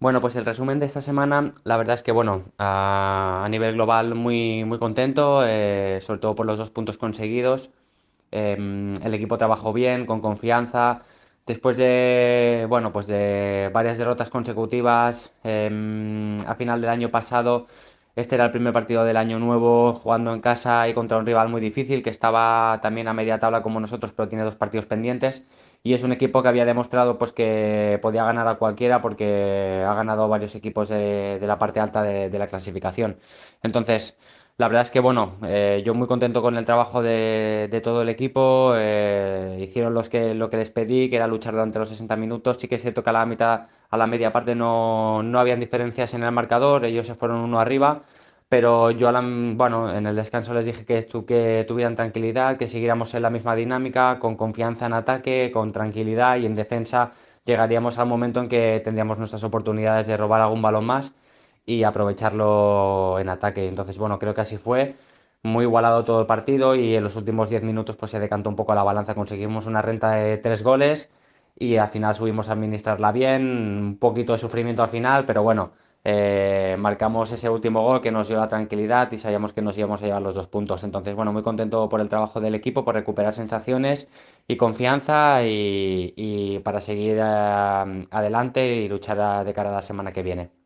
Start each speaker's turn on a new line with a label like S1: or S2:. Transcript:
S1: Bueno, pues el resumen de esta semana, la verdad es que, bueno, a, nivel global muy, muy contento, eh, sobre todo por los dos puntos conseguidos. Em, el equipo trabajó bien, con confianza. Después de, bueno, pues de varias derrotas consecutivas, em, a final del año pasado, este era el primer partido del año nuevo, jugando en casa y contra un rival muy difícil, que estaba también a media tabla como nosotros, pero tiene dos partidos pendientes. Y es un equipo que había demostrado pues que podía ganar a cualquiera porque ha ganado varios equipos de, la parte alta de, la clasificación. Entonces, la verdad es que bueno, eh, yo muy contento con el trabajo de, todo el equipo. eh, hicieron los que, lo que les pedí, que era luchar durante los 60 minutos. Sí que es cierto que a la mitad, a la media parte no, no habían diferencias en el marcador, ellos se fueron uno arriba. Pero yo, a bueno, en el descanso les dije que, estu- que tuvieran tranquilidad, que siguiéramos en la misma dinámica, con confianza en ataque, con tranquilidad y en defensa llegaríamos al momento en que tendríamos nuestras oportunidades de robar algún balón más y aprovecharlo en ataque. Entonces, bueno, creo que así fue. Muy igualado todo el partido y en los últimos 10 minutos pues se decantó un poco la balanza. Conseguimos una renta de tres goles y al final subimos a administrarla bien. Un poquito de sufrimiento al final, pero bueno, eh, marcamos ese último gol que nos dio la tranquilidad y sabíamos que nos íbamos a llevar los dos puntos. Entonces, bueno, muy contento por el trabajo del equipo, por recuperar sensaciones y confianza y, para seguir eh, adelante y luchar a- de cara a la semana que viene.